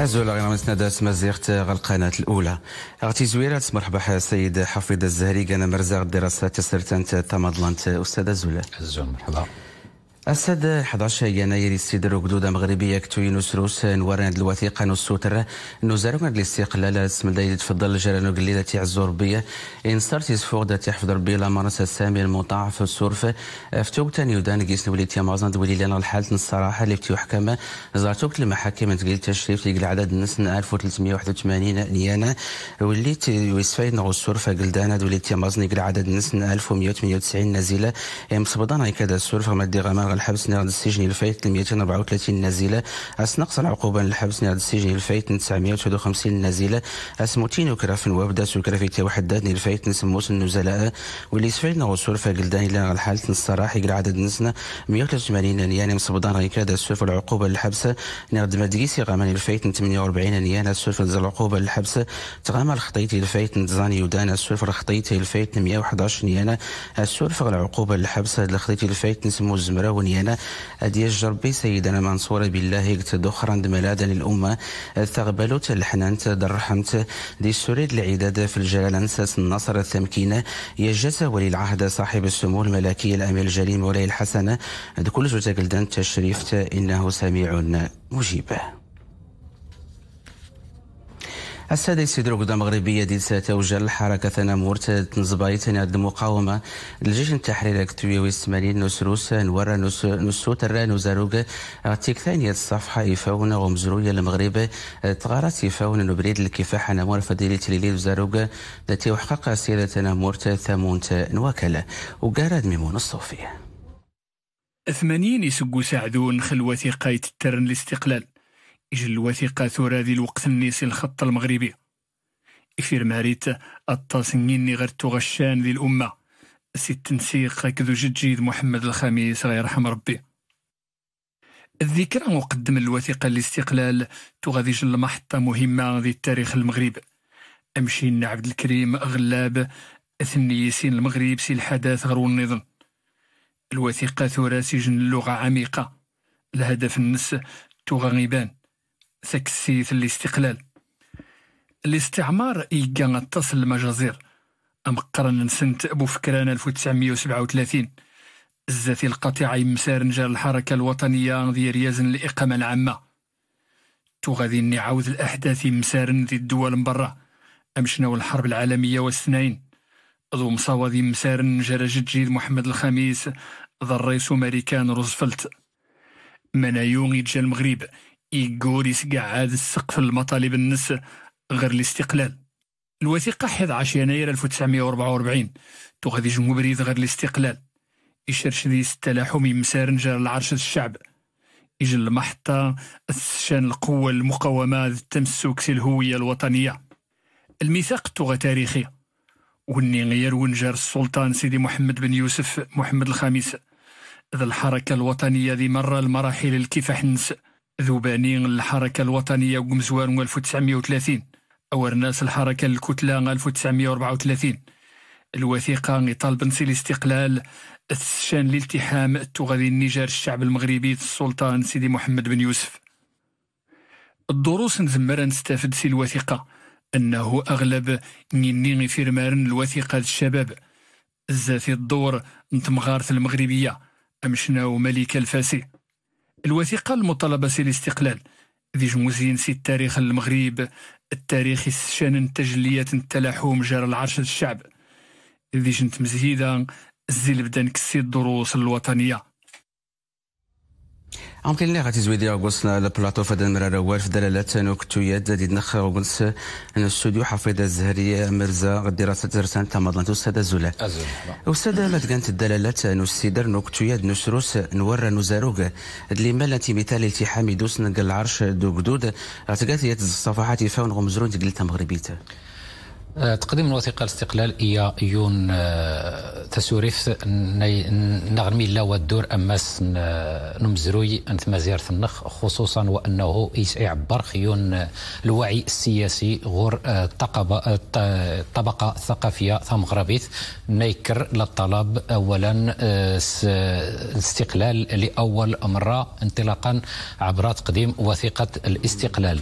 أزول غير مسندة مزيغت القناة الأولى. أغتي زويرات مرحبا سيد حفيظ الزهري كان مرزاق الدراسات سرتنت تمضلنت أستاذ زولا أزول مرحبا. السد 11 يناير يستدر قدود مغربية كتوي نسروس نوران الوثيقة نسوتر نزارون الاستقلال اسم دايد تفضل جرانو قليدة تعزور بية إن صارت دا تحفظ ربي لامارس السامي المطاع في السورف فتوك تاني ودان قيس نولي تيامازن دولي لنا الحالة الصراحة اللي بتيو حكامة زارتوك المحاكم تقليل تشريف لقل عدد الناس 1381 نيانا واللي ويسفايد نغو السورف قلدانا دولي تيامازن يقل عدد الناس 1198 نزيلة. مصبدان هيكذا السورف غمدي غمار الحبس نيرد السجن الفايت 234 نازلة أس نقص العقوبة للحبس نيرد السجن الفايت 951 نازلة أس موتين وكراف وابدا سكرافيتي وحدات الفايت نسموس النزلاء واللي سفينا وصول فقلدان إلى الحالة الصراحة يقل عدد نسنا 183 نيان مصبدان ريكاد السلف العقوبة للحبس. نيرد مدقيسي غامان الفايت 48 نيان السلف العقوبة للحبس. تغامى الخطيتي الفايت نزاني يودان السلف الخطيتي الفايت 111 نيان السلف العقوبة للحبس. الخطيتي الفايت نسمو الزمرة ونيانا أدي الجربي سيدنا منصور بالله دخرا ملادا للأمة. ثغبلوت الحنانت درحمت. دي السريد العداد في الجلال أنساس النصر التمكين يجز ولي العهد صاحب السمو الملكي الأمير الجليل مولاي الحسن. كل زوجة قلدان تشريفت إنه سميع مجيب. السادة يسيدرو قدام مغربية دي توجه الحركة نامور تنزبايت ناد المقاومة الجيش التحرير اكتوية ويستمانين نسروس نورا نسو ترى نزاروغ تيك ثانية الصفحة يفاون ومزروية المغرب تغارت يفاون نبريد الكفاح نامور فديلي تليلي وزاروغ التي وحقق سيادة نامور ثمون نوكلة وقارد ميمون الصوفية ثمانين يسقو سعدون خلوة قايت الترن الاستقلال إجل الوثيقة ثورة ذي الوقت النيسي الخط المغربي. إفير ماريت التصنيني غير تغشان ذي الأمة. سي التنسيق كذو جدجيد محمد الخميس الله يرحم ربي. الذكرى مقدم الوثيقة الاستقلال جل محطة مهمة ذي التاريخ المغرب. أمشي عبد الكريم غلاب ثني سين المغرب سي الحداث غير النظام الوثيقة ثورة سجن اللغة عميقة. الهدف النس تغيبان تكسيث الاستقلال. الاستعمار إيقا أتصل المجازير. أمقرن سنة أبو فكران 1937 الزاتي القطيعة يمسار نجار الحركة الوطنية ذي ريازن الإقامة العامة تو غادي نعاود الأحداث مسارن ذي الدول من برا أمشنا الحرب العالمية والسنين؟ ذو مصاوى ذي مسارن جرى جديد محمد الخميس ذا الرئيس أمريكان روزفلت. منايون يتجا المغرب يقول يسقعد السقف المطالب النس غير الاستقلال. الوثيقة 11 يناير 1944 تغادي جمهورية غير الاستقلال. يشرش ذي التلاحم يمسار نجار العرش الشعب. يجي المحطة الشان القوة المقاومة التمسك في الهوية الوطنية. الميثاق تغى تاريخي. وني غير ونجار السلطان سيدي محمد بن يوسف محمد الخامس. ذا الحركة الوطنية ذي مرة المراحل الكفاح نس ذوباني الحركة الوطنية ومزوار 1930 أو ناس الحركة الكتلة 1934 الوثيقة طالب الاستقلال الشان الالتحام تغذي النيجر الشعب المغربي السلطان سيدي محمد بن يوسف. الدروس نزمر نستفد في الوثيقة أنه أغلب نيني في رمارن الوثيقة الشباب الزاتي الدور نتمغارث المغربية أمشنا ملك الفاسي. الوثيقة المطالبة سي الاستقلال. ذي جموزين سي التاريخ المغرب التاريخ شان تجليات التلاحم جار العرش الشعب ذي جنت مزيدة الزيل بدا نكسي الدروس الوطنية. أمكن لي غادي زويدي غوصنا لبلاطو فدا مرارا وار في دلالات نوكتو يد دي نخ غوص ان الاستوديو حفيظة الزهرية مرزا غدي راسة زرسان تمضلان أستاذ زولا أستاذ ما كانت الدلالات نسيدر نوكتو يد نسروس نورا نزاروغ اللي مالتي مثال التحامي دوس نقل العرش دو قدود. غتقات يد الصفحات يفاون غمزرون تقلتها مغربيته آه، تقديم الوثيقة الاستقلال هي يون آه، تسوريف نغرمي لا والدور أماس نمزروي أنت مزير النخ خصوصا وأنه يعبر خيون الوعي السياسي غور الطبقه الثقافيه ثم غربيث نيكر للطلب اولا الاستقلال لأول مرة انطلاقا عبر تقديم وثيقة الاستقلال.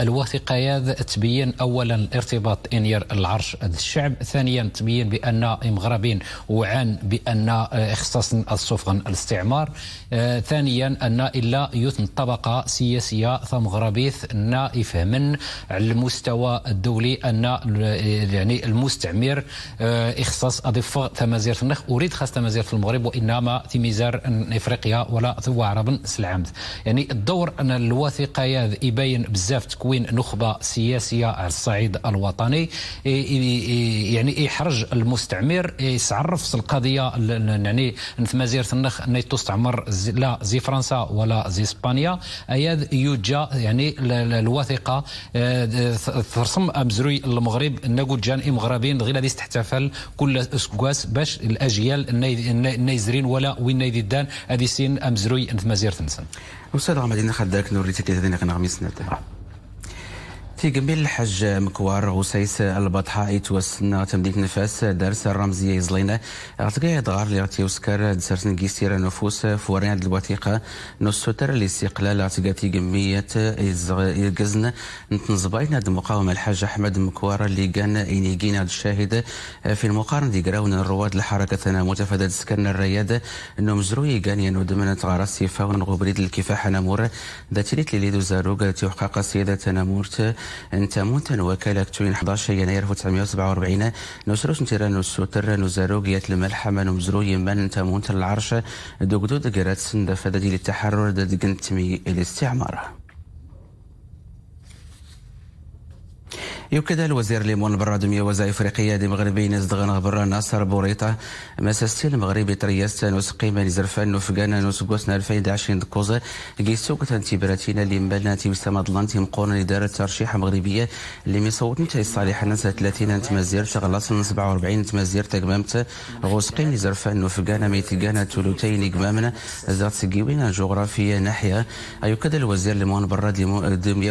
الوثيقة تبين اولا الارتباط يناير العرش الشعب ثانيا تبين بأن المغربين وعان بأن اختصاص السفن الاستعمار. آه ثانيا أن إلا يثن طبقة سياسية ثم غربيث ان يفهمن على المستوى الدولي أن يعني المستعمر آه اختصاص اضف تمازير في النخ. أريد خاص تمازير في المغرب وإنما في ميزار إفريقيا ولا ثوا عرب سلعمد. يعني الدور أن الوثيقه يبين بزاف تكوين نخبة سياسية على الصعيد الوطني يعني يحرج المستعمر يعرف القضية يعني مزير النخ ان تستعمر لا زي فرنسا ولا زي إسبانيا. أياد يوجا يعني الوثيقه ترسم امزروي المغرب نقول جان مغربين غير هذه تحتفل كل اسكواس باش الأجيال النيزرين ولا وين نيدان هذه سين امزروي مزير تنسن أستاذ غامدين خداك نوري تكي هذين كنا غميس في قبيل الحج مكوار غسيس البطحاء يتوسنا تمديك نفاس درس الرمزية يزلينا اعتقى دغار اللي غتي وسكر دسرت نقيستير نفوس فورين الوثيقة نصوتر الاستقلال اعتقى في قمية يقزن. نتنزباين هاد المقاومة الحاج أحمد مكوار اللي كان إنيجين هاد الشاهد. في المقارنة دي قراون الرواد الحركة متفادة سكن الرياض انه مزروي كان ينود من تغارسي فاون غبريد الكفاح نمور ذاتي لي دو زاروغ تيحقق سيدة نمورت أنت مونتن وكالة توين 11 يناير 1947 نسروس نتيران السوتر نزاروغيات الملحمة نمزرو يمن أنت مونتن العرش. دوغدود قرات سند فددي للتحرر دقنتمي الاستعمار يؤكد الوزير ليمون برادمية وزير افريقيا دي مغربي نزدغن برا ناصر بوريطة مساستي المغربي ترياس نوس قيمة لزرفان نوفقانا نوس قوسنا 2020 دكوزة قيسوك تنتيبراتينا اللي مبالنا تي مستمد تي مقونا لدارة ترشيح مغربية اللي مصوت نتا الصالحة نسا 30 تمازير شغلاص 47 تمازير تقمامت غوس قيم لزرفان نوفقانا ميتقانا تولوتين قمامنا ذات سقيوين جغرافية ناحية. يؤكد الوزير ليمون برا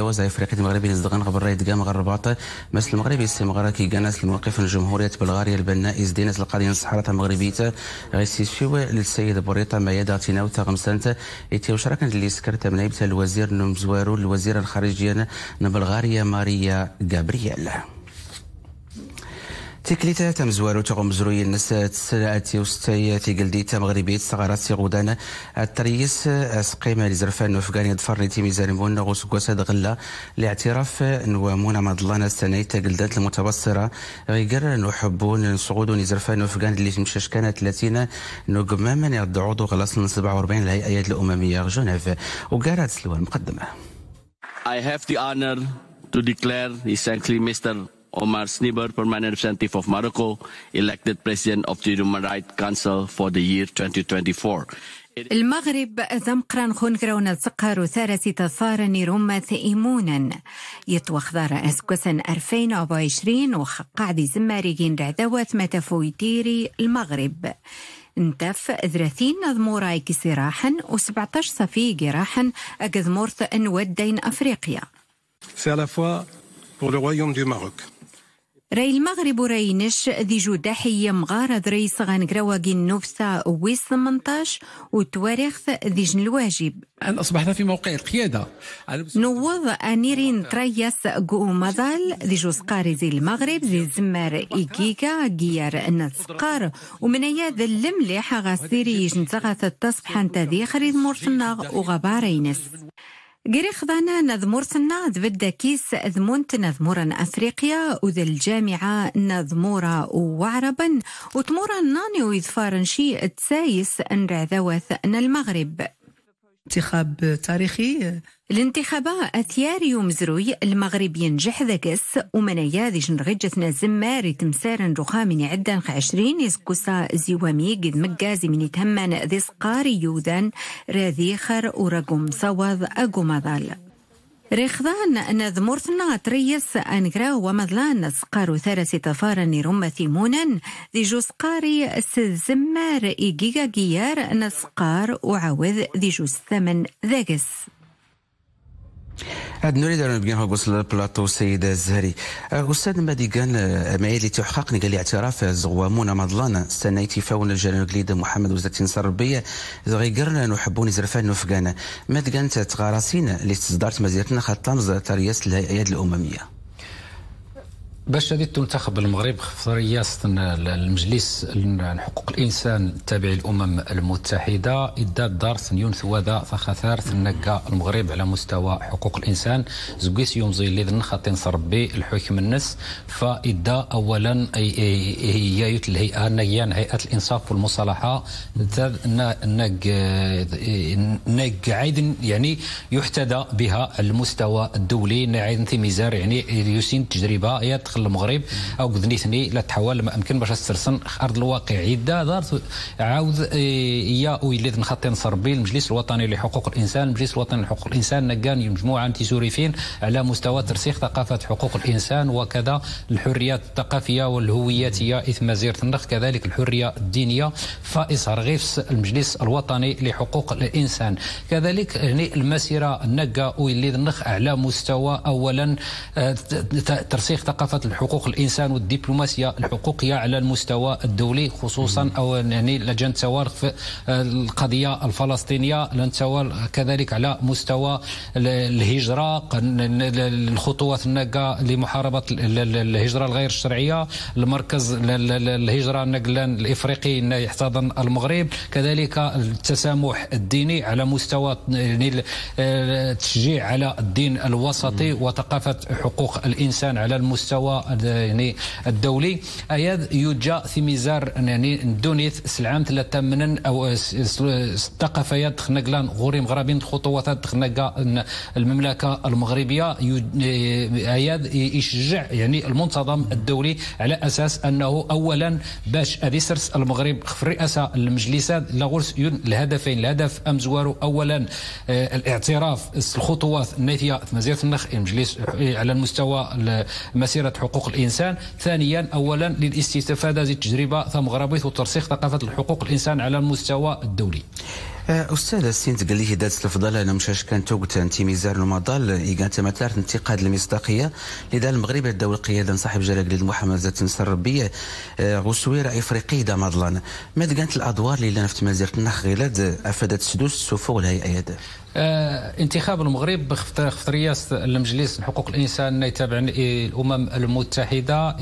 وزير افريقيا المغربي نزدغن غبر يدقام غرباطة مثل المغربي استمغارا كي كانت الموقف الجمهورية بلغاريا البناء ازدينت القضية الصحراء المغربية. غيسيسيو للسيد بوريطة ما يدا تيناو تغمسنت ايتيو شراكا اللي سكرت من الوزير نمزوارو الوزير الخارجية بلغاريا ماريا جابرييل تكليتا تمزوارو تغم زروي الناس تسلاتي وستاي تيقلدي مغربية صغارات سي غودان التريس اسقيمة لزرفان وفقاني ضفر تي ميزان مون غوس قوساد غلا. لاعتراف نوامون مضلانا السنة تقلدات المتبصرة. غيقر نحبون نصعود نزرفان وفقان اللي تمشاش كانت 30 نقماما يضعوضو غلاص 47 الهيئات الأممية جنيف. وقارات سلوى المقدمة I have the honor to declare Excellency Mr. Omar Sniber, Permanent Representative of Morocco, elected President of the Human Rights Council for the year 2024. المغرب ذمقران خنقرون الزقار ثارسي تثارني رمة إيمونا يتوخ ذار أسكسن 2020 وخقعدي زماريين رعدوات متفويتيري المغرب. انتف ذراثين نظموراي كسراحا و17 صفي جراحا أقذمورث أن ودين أفريقيا. C'est à la fois pour le royaume du Maroc, رأي المغرب رينش ذي جوداحي مغارة رئيس غانقراواقي النفسة ويس 18 وتواريخ ذي جن الواجب. أن أصبحنا في موقع القيادة. نوض أنيرين تريس قومضال ذي جو سقاري زي المغرب زي زمار إيكيكا جيار ومن ياد اللملح غاسيري يجنتغاث التصبح انت ذي خريد مرسناغ وغبارينس جري خضانا نظمورتنا ذبدا كيس ذمونت نظمورا أفريقيا وذا الجامعة نظمورا وعربا وتمورا ناني ويذفارن شي تسايس أن رعذوث المغرب. انتخاب تاريخي. الانتخابات أثياري ومزروي المغرب ينجح ذكس ومنايا ذي جنغجتنا زماري تمسارن رخامن عدن عشرين يسكسا زيوامي قد مقازي من يتهمان ذي سقاري يوذان راذيخر ورقم صوض أقو مظال ريخضان نذمورتنا تريس أنكرا ومضلان سقارو ثرس تفارني رمة مونا ذي جو سقاري سزمار إيجيغا جيار نسقار وعوذ ذي جو الثمن ذاقس هاد نريد ان نبقى نقص البلاطو السيدة الزهري. أستاذ مادي كان معيلي تحققني قال لي اعتراف زغوامون مضلان. سنيتي فاون الجنة قليدة محمد وزاتين نصر زغي قرنا نحبوني زرفان نفقانا مادي كانت تغارسين اللي تصدرت مزيتنا خطامز ترياس الهيئات الأممية. باش غادي تنتخب المغرب في رئاسة المجلس حقوق الإنسان التابع للأمم المتحدة ادا دار ثنيون ثوادا فخثار ثنقا المغرب على مستوى حقوق الإنسان. زكيس يوم زي اللي ذن خاطين صربي الحكم النس. فادا اولا هي الهيئه نيان هيئة الإنصاف والمصالحة. نق نق عيد يعني يحتذى بها المستوى الدولي. عيد ميزار يعني يسين تجربة. داخل المغرب. أو قذنيثني لا تحول ما امكن باش تسرسن أرض الواقع. يدا دار عاود إيه، يا ويلي نخطي نصربي المجلس الوطني لحقوق الإنسان. المجلس الوطني لحقوق الإنسان نقان مجموعة سوريفين على مستوى ترسيخ ثقافة حقوق الإنسان وكذا الحريات الثقافية والهوياتيه إثم زيرة النخ كذلك الحرية الدينية. فاصهر غيفس المجلس الوطني لحقوق الإنسان. كذلك يعني المسيرة النقا ويلي النخ على مستوى اولا آه، ترسيخ ثقافة الحقوق الإنسان والدبلوماسية الحقوقية على المستوى الدولي خصوصا أو يعني لجان توارق في القضية الفلسطينية لن كذلك على مستوى الهجرة الخطوات الناقة لمحاربة الهجرة الغير الشرعية المركز الهجرة النقلان الإفريقي يحتضن المغرب كذلك التسامح الديني على مستوى يعني التشجيع على الدين الوسطي وثقافة حقوق الإنسان على المستوى يعني الدولي. أياد يوجا في ميزار يعني دونيث سلعام ثلاثة من أو الثقافيات خنقلان غوري مغربين خطوات خنقا المملكة المغربية. أياد يشجع يعني المنتظم الدولي على أساس أنه اولا باش أدي سرس المغرب في الرئاسة المجلسات لغرس الهدفين. الهدف امزوارو اولا آه، الاعتراف الخطوات في مزيره النخ المجلس على المستوى مسيرة الإنسان. ثانيا اولا للاستفادة من التجربة ثم غربيت وترسيخ ثقافة الحقوق الإنسان على المستوى الدولي. أه، أستاذ السين قال لي دات الفضل أنا مشاش كان توقت انت ميزان المضال ايغان تمثال انتقاد المصداقية. لدى المغرب الدولة القيادة صاحب جلاله محمد زاد نصر ربية أه، غسويره أفريقي دا مضلان. ما كانت الأدوار اللي لنا في مزيره النخ غيلاد أفادت سدوس سفوغ الهيئة؟ آه انتخاب المغرب في رئاسه المجلس حقوق الإنسان يتابع الأمم المتحدة.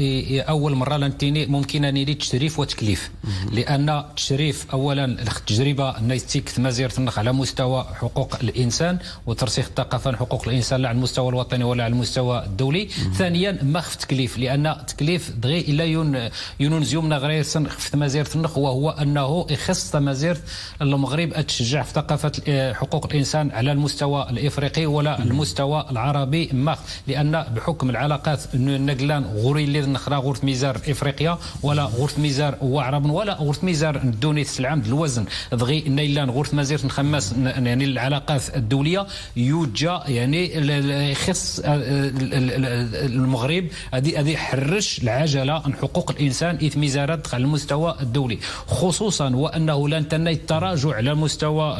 أول مرة لنتيني ممكن ان تشريف وتكليف. لأن التشريف اولا التجربه نيتيك مزيره النخ على مستوى حقوق الإنسان وترسيخ الثقافة حقوق الإنسان لا على المستوى الوطني ولا على المستوى الدولي. ثانيا ما خف تكليف. لأن تكليف دغي إلا يون يونون زيومنا غير في مزيره النخ وهو أنه يخص مزيره المغرب تشجع في ثقافة آه، حقوق الإنسان على المستوى الإفريقي ولا المستوى العربي. ما لأن بحكم العلاقات نقلان غوري اللي نخرا غورت ميزار إفريقيا ولا غورت ميزار وعرب ولا غورت ميزار دونيت العام الوزن. دغي نيلان غورت مزير نخماس يعني العلاقات الدولية. يوجا يعني يخص المغرب. هذه هذه حرش العجلة عن حقوق الإنسان إث ميزارات على المستوى الدولي. خصوصا وأنه لن تني التراجع على مستوى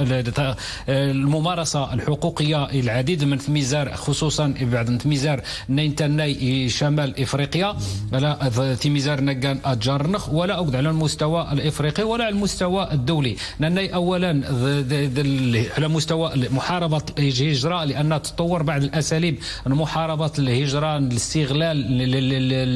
الممارسه الممارسة الحقوقية العديد من تميزار خصوصا بعد تميزار نينتناي شمال إفريقيا. لا تميزار نقان اجارنخ ولا اقد على المستوى الإفريقي ولا على المستوى الدولي. لأن اولا على مستوى محاربة الهجرة لأن تطور بعض الأساليب. محاربه الهجرة الاستغلال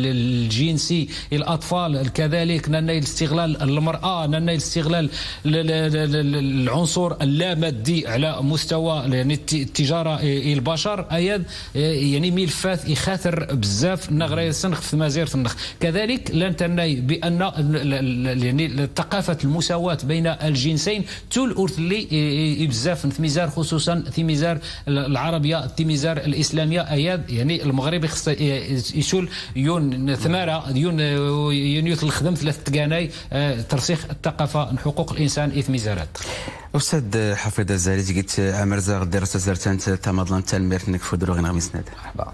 الجنسي الأطفال كذلك نني الاستغلال المرأة نني الاستغلال العنصر اللامادي على مستوى مستوى يعني التجارة البشر. أياد يعني ملفات يخاثر بزاف. نغري سنخ في مزير النخ كذلك لن تناي بأن يعني ثقافة المساواة بين الجنسين تول ورث اللي بزاف. ميزار خصوصا في ميزار العربية في ميزار الإسلامية. أياد يعني المغرب خص يشول يون ثمارة يون يونيوت الخدم ثلاث تقاناي ترسيخ الثقافة حقوق الإنسان إث ميزارات. أستاذ حفيظ الزالي قلت أمر زاغ دراسه زرتان تمضلان تنمير نكفو غنغ مسند مرحبا.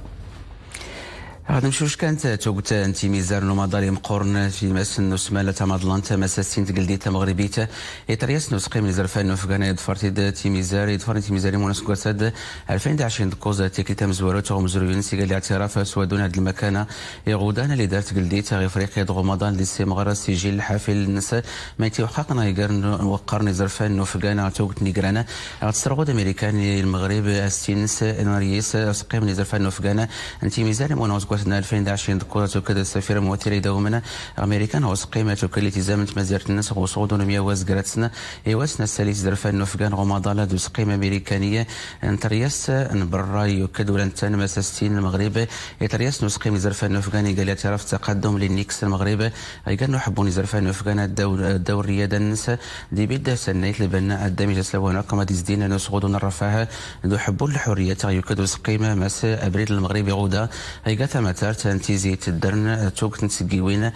هذا مشوش كانت توقت انت ميزار نوماداري مقورن في مسن نسمالة تمضلان تمساسين تقلدي مغربية يتريس نسقي من زرفان نفقانا يدفرتي دا تيميزار يدفرتي تيميزاري مونس قوساد 2020 دكوزا تيكي تمزورو تغو مزروين سيقال الاعتراف سوادون هاد المكانة يغودان اللي دارت قلدي تغي فريقيا دغو مضان اللي سي مغرا سجل الحافل النساء ما يتي وحقنا يقار نوقرني زرفان نفقانا توقت نيقرانا غتسرغود امريكاني المغرب استينس ناريس سقي من زرفان نفقانا انت ميزاري مونس كوتنا 2020 ذكورة وكذا السفيرة موتيري دومنا. أمريكان هو قيمة وكل التزام مزيرة الناس وصعود ميا وزقراتنا إيواسنا السليس درفان نفقان غمضالة دوس قيمة أمريكانية. أنترياس نبرا يكد ولنتان مساستين المغرب. يترياس نسقيم زرفان نفقان قال اعتراف تقدم للنيكس المغرب. قال نحبون زرفان نفقان الدور الدور ريادا النساء. دي بدا سنيت لبناء الدمج سلوانا كما ديزدين نسقود الرفاه. دو حبون الحرية يكد قيمة مس أبريل المغرب غودا هيقا ثمتار تنتيزي تدرن توقت نسقيوين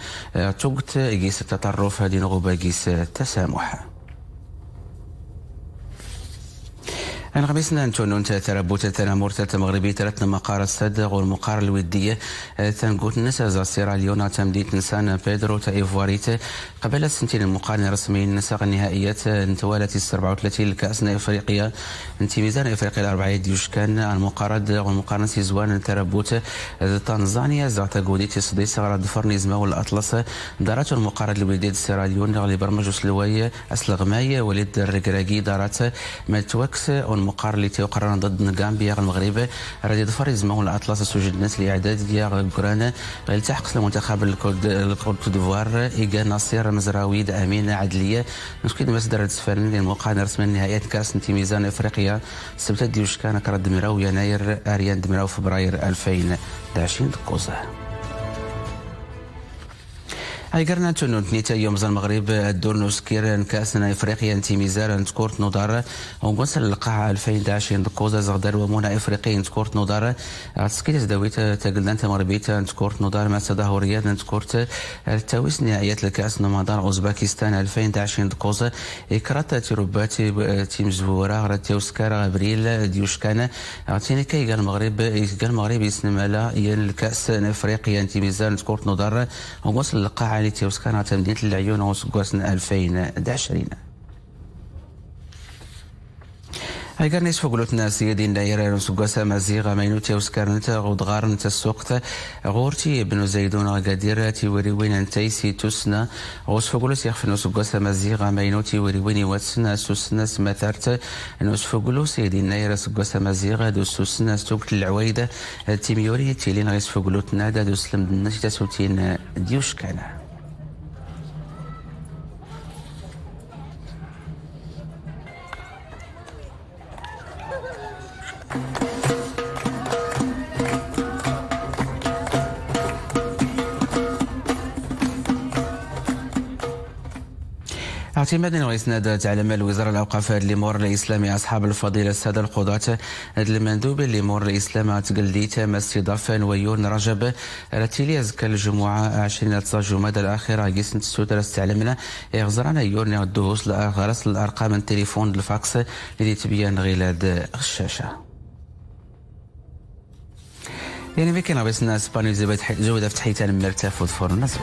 توقت قيس التطرف هذه نغوبة قيس التسامح. غمسنا أنتون أنت تربوت تنامور مغربي ترتنا مقار الصدق والمقار الودية. تنقوت نسا زاسيرا ليونا تمديت نسان بيدرو تايفواريت قبل السنتين المقارنة الرسمي نساق النهائيات انتوالت 34 لكأس افريقيا انت ميزان إفريقيا الاربعه ديوش كان المقارد والمقارنة سيزوان تربوت تنزانيا زعتا قوديت صدي صغار دفر نزمة والأطلس. دارات المقارد الوديد سيراليون اللي برمجوس لوية أسلغماية وليد الرقراقي دارات متوكس المقار اللي تيقرر ضد غامبيا المغرب. رادي ظفر يزمو الأطلس سوجد الناس لإعداد ديال الكران يلتحق المنتخب الكوت ديفوار. إيغا ناصر مزراوي امين عدلية. نسكيد مصدر تسفرن للمقارنه رسميا نهائيات كأس ميزان إفريقيا. السبت ديوش كان كرد دمراو يناير أريان دمراو فبراير 2020 دكوزه قرنا تونو نيتا يوم زال المغرب الدور نسكير كاسنا إفريقيا انتي ميزار تكورت نودار. ونقصل القاعة 2011 دكوزا زغدر ومونا إفريقيا تكورت نودار. تسكيت زدويت تقلنا انت تكورت نودار. ما تداه رياض تكورت التاويس نهائيات الكاس نمادار أوزباكستان 2011 دكوزا إكرات تيروبات تيم زورا غرا تيوسكار ابريل ديوشكان. عطيني كي المغرب المغرب يسلم على الكاس افريقيا انتي ميزان تكورت نودار. ونقصل القاعة علي تيوسكانا تمدينة العيون وسكواسن 2020 هايكر نيس فوقلوت ناس يدين دايرة سوغاسا مزيغا مينوتي وسكارنتا غودغار نتا السوقت. غورتي ابن زيدون غادير تي وين انتي سي توسنا. غوس فوقلوت يخفنو سوغاسا مزيغا مينوتي وين واتسنا سوسنا سمثارت نوس يدين دايرة سوغاسا مزيغا دو سوسنا ستوكت العويدة تيميوري تيلين غيس نادا دو سلم دناش تسوتين ديوش اعتمادا واسناد تعلم الوزاره الأوقاف لمور الإسلامي أصحاب الفضيلة السادة القضاة المندوب لمور الاسلام تقلديت استضافه ويون رجب رتيلي ازكى الجمعة 20 جمادى الاخره قسم السودر استعلمنا غزرانا يون الدهوس غرس الأرقام التليفون الفاكس اللي تبين غلاد الشاشه يعني بكنا بس ناس بانيو زبد زود فتحيتان مرتاف وظفور الناس